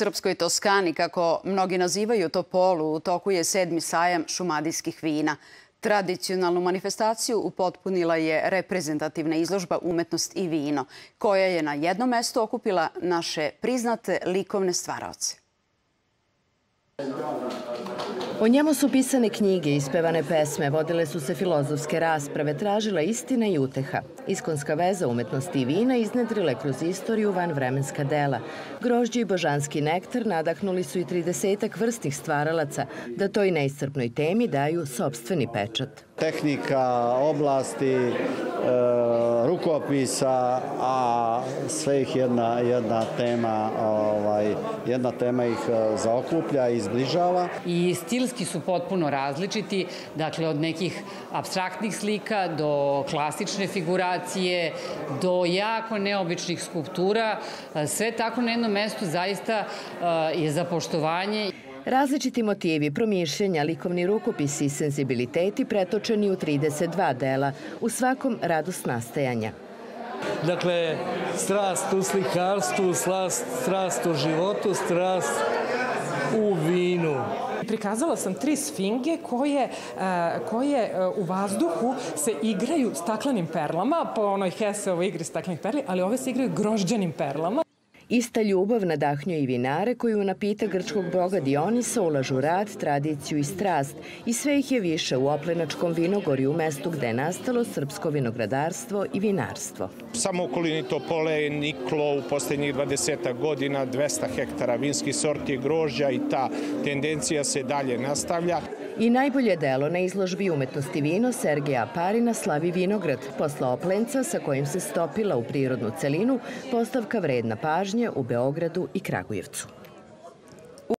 Srpskoj Toskani, kako mnogi nazivaju Topolu, u toku je sedmi sajam šumadijskih vina. Tradicionalnu manifestaciju upotpunila je reprezentativna izložba Umetnost i vino, koja je na jednom mestu okupila naše priznate likovne stvaraoce. O njemu su pisane knjige, ispevane pesme, vodile su se filozofske rasprave, tražila istina i uteha. Iskonska veza umetnosti i vina iznedrile kroz istoriju van vremenska dela. Grožđe i božanski nektar nadahnuli su i 30 vrstnih stvaralaca da toj neiscrpnoj temi daju sobstveni pečat. Tehnika, oblasti, rukopisa, a sve ih jedna, jedna tema ovaj, jedna tema ih e, zaokuplja i izbližava. I stilski su potpuno različiti, dakle od nekih abstraktnih slika do klasične figuracije, do jako neobičnih skulptura. E, sve tako na jednom mestu zaista je za poštovanje. Različiti motivi, promišljenja, likovni rukopisi i senzibiliteti pretočeni u 32 dela, u svakom radost nastajanja. Dakle, strast u slikarstvu, strast, strast u životu, strast u vinu. Prikazala sam tri sfinge koje, koje u vazduhu se igraju staklenim perlama, po onoj Heseovoj igri staklenih perli, ali ove se igraju grožđanim perlama. Ista ljubav nadahnjuje i vinare koji u napita grčkog boga Dionisa ulažu rad, tradiciju i strast i sve ih je više u Oplenačkom vinogorju, mestu gde je nastalo srpsko vinogradarstvo i vinarstvo. Samo okolini Topole je niklo u poslednjih 20 godina 200 hektara vinskih sorti grožđa i ta tendencija se dalje nastavlja. I najbolje delo na izložbi umetnosti vino Sergeja Parina slavi vinograd, posla Oplenca sa kojim se stopila u prirodnu celinu, postavka vredna pažnje u Beogradu i Kragujevcu.